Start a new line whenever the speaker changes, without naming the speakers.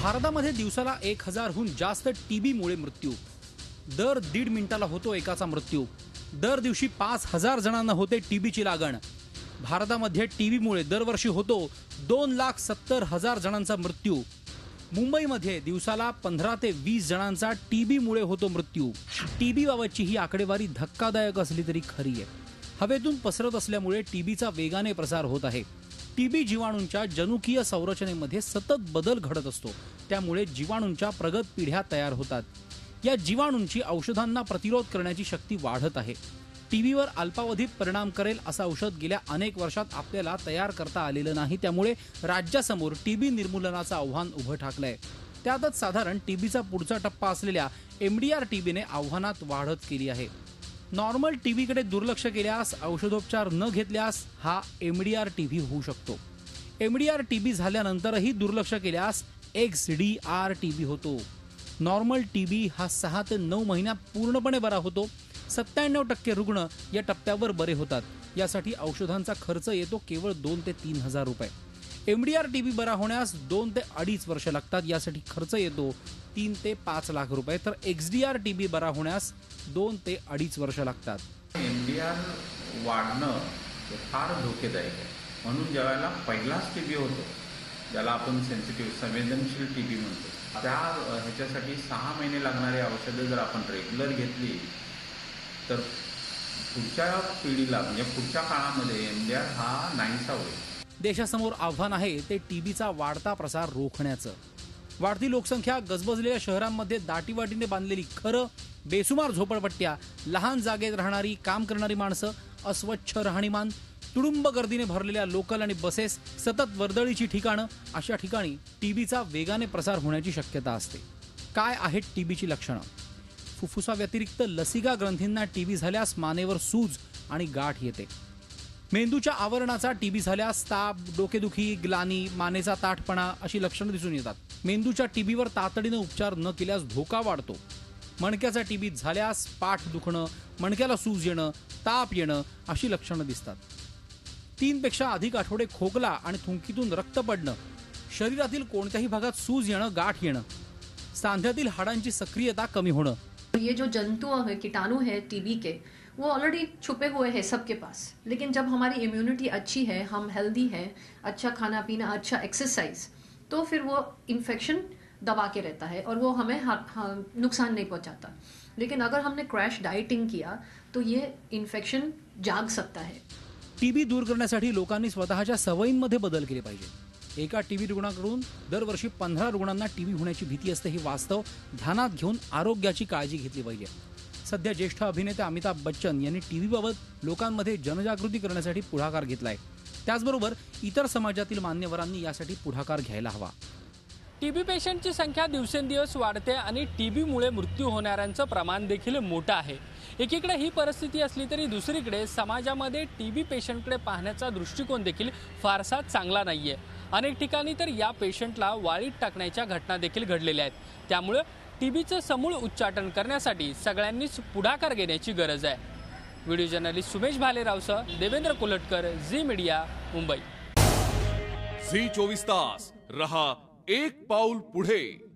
भारतामध्ये दिवसाला एक हजारहून जास्त टीबीमुळे मृत्यू. दर दीड मिनिटाला होतो एकाचा मृत्यू. दर दिवशी पाच हजार जणांना होते टीबीची लागण. भारतामध्ये टीबीमुळे दरवर्षी होतो दोन लाख सत्तर हजार जणांचा मृत्यू. मुंबईमध्ये दिवसाला पंधरा ते वीस जणांचा टीबीमुळे होतो मृत्यू. टीबीबाबतची ही आकडेवारी धक्कादायक असली तरी खरी आहे. हवेतून पसरत असल्यामुळे टीबीचा वेगाने प्रसार होत आहे. टीबी जीवाणूंच्या जनुकीय संरचनेमध्ये सतत बदल घडत असतो. त्यामुळे जीवाणूंच्या प्रगत पिढ्या तयार होतात. या जीवाणूंची औषधांना प्रतिरोध करण्याची शक्ती वाढत आहे. टीबीवर अल्पावधीत परिणाम करेल असं औषध गेल्या अनेक वर्षात आपल्याला तयार करता आलेलं नाही. त्यामुळे राज्यासमोर टीबी निर्मूलनाचं आव्हान उभं ठाकलंय. त्यातच साधारण टीबीचा पुढचा टप्पा असलेल्या एमडीआर टीबीने आव्हानात वाढत केली आहे. नॉर्मल टीबीकडे दुर्लक्ष केल्यास औषधोपचार न घेतल्यास हा M D R T V होऊ शकतो. M D R T TB झाल्यानंतरही दुर्लक्ष केल्यास एक्स डी आर टीबी होतो. नॉर्मल टीबी हा सहा ते नऊ महिन्यात पूर्णपणे बरा होतो. सत्त्याण्णव टक्के रुग्ण या टप्प्यावर बरे होतात. यासाठी औषधांचा खर्च येतो केवळ दोन ते तीन हजार रुपये. M D R T TB बरा होण्यास दोन ते अडीच वर्ष लागतात. यासाठी खर्च येतो तीन ते पाच लाख रुपये. तर एक्सडीआर टीबी बरा होण्यास दोन ते अडीच वर्ष लागतात.
एम डी आर वाढणं हे फार धोकेदायक आहे. म्हणून ज्यावेळेला पहिलाच टी बी होतो ज्याला आपण सेन्सिटिव्ह संवेदनशील टी बी म्हणतो त्या ह्याच्यासाठी सहा महिने लागणारी औषधं जर आपण रेग्युलर घेतली तर पुढच्या पिढीला म्हणजे पुढच्या काळामध्ये एम डी आर हा नाहीसा होईल.
देशासमोर आव्हान आहे ते टीबीचा वाढता प्रसार रोखण्याचं. वाढती लोकसंख्या गजबजलेल्या शहरांमध्ये दाटीवाटीने बांधलेली खरं बेसुमार झोपडपट्ट्या लहान जागेत राहणारी काम करणारी माणसं अस्वच्छ राहणीमान तुडुंब गर्दीने भरलेल्या लोकल आणि बसेस सतत वर्दळीची ठिकाणं अशा ठिकाणी टीबीचा वेगाने प्रसार होण्याची शक्यता असते. काय आहेत टीबीची लक्षणं? फुफ्फुसाव्यतिरिक्त लसिका ग्रंथींना टीबी झाल्यास मानेवर सूज आणि गाठ येते. मेंदूच्या आवरणाचा टीबी झाल्यास ताप डोकेदुखी ग्लानी मानेचा ताठपणा अशी लक्षणं दिसून येतात. मेंदूच्या टीबीवर तातडीनं उपचार न केल्यास धोका वाढतो. मणक्याचा टीबी झाल्यास पाठ दुखणं मणक्याला सूज येणं ताप येणं अशी लक्षणं दिसतात. तीनपेक्षा अधिक आठवडे खोकला आणि थुंकीतून रक्त पडणं शरीरातील कोणत्याही भागात सूज येणं गाठ येणं सांध्यातील हाडांची सक्रियता कमी होणं
ये जो जंतु है, कीटाणु है टीबी के, वो ऑलरेडी छुपे हुए हैं सबके पास। लेकिन जब हमारी इम्यूनिटी अच्छी है, हम हेल्दी है अच्छा खाना पीना अच्छा एक्सरसाइज तो फिर वो इन्फेक्शन दबा के रहता है और वो हमें नुकसान नहीं पहुंचाता। लेकिन अगर हमने क्रैश डाइटिंग किया तो ये इन्फेक्शन जाग सकता है।
टीबी दूर करण्यासाठी लोकांनी स्वतःच्या सवयींमध्ये बदल केले पाहिजे एका टी व्ही रुग्णाकडून दरवर्षी पंधरा रुग्णांना टी व्ही होण्याची भीती असते हे वास्तव ध्यानात घेऊन आरोग्याची काळजी घेतली पाहिजे. सध्या ज्येष्ठ अभिनेते अमिताभ बच्चन यांनी टी व्हीबाबत लोकांमध्ये जनजागृती करण्यासाठी पुढाकार घेतला आहे त्याचबरोबर इतर समाजातील मान्यवरांनी यासाठी पुढाकार घ्यायला हवा.
टी बी पेशंटची संख्या दिवसेंदिवस वाढते आणि टी बीमुळे मृत्यू होणाऱ्यांचं प्रमाण देखील मोठं आहे. एकीकडे ही परिस्थिती असली तरी दुसरीकडे समाजामध्ये टी बी पेशंटकडे पाहण्याचा दृष्टिकोन देखील फारसा चांगला नाही आहे अनेक ठिकाणी तर या पेशंटला वाळीत टाकण्याच्या घटना देखील घडलेल्या आहेत. त्यामुळं टीबीचं समूळ उच्चाटन करण्यासाठी सगळ्यांनीच पुढाकार घेण्याची गरज आहे. व्हिडिओ जर्नलिस्ट सुमेश भालेरावसह Devendra Kolatkar Zee media Mumbai.
Zee चोवीस तास. रहा एक पाऊल पुढे.